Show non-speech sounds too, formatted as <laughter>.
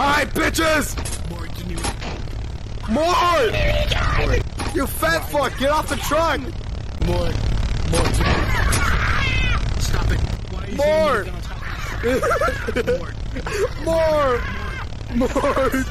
Alright, bitches! More. More! You fat fuck, get off the truck! More. More. Stop it. <laughs> More. More. More! More!